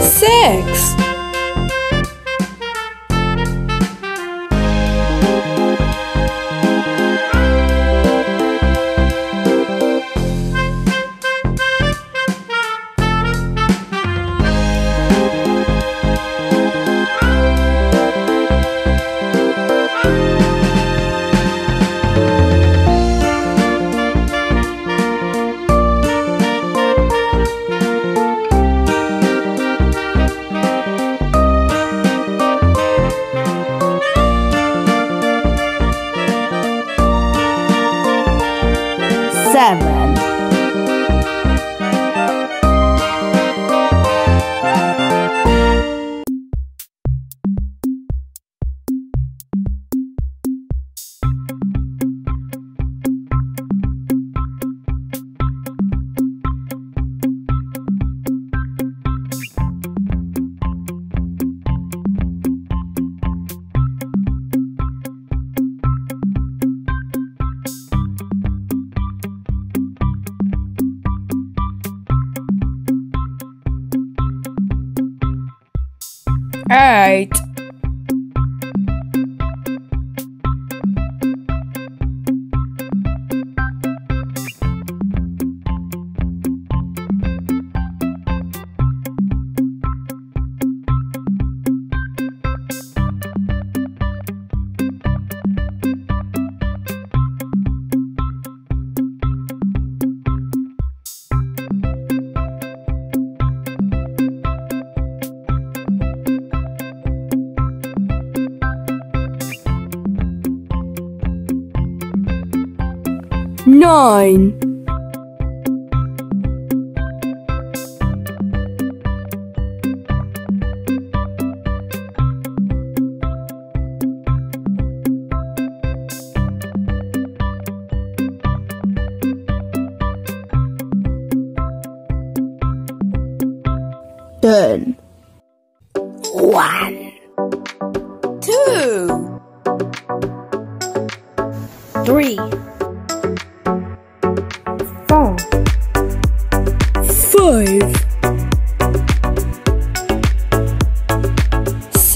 Six. Seven, Eight. Nine. ten, One. Two. three,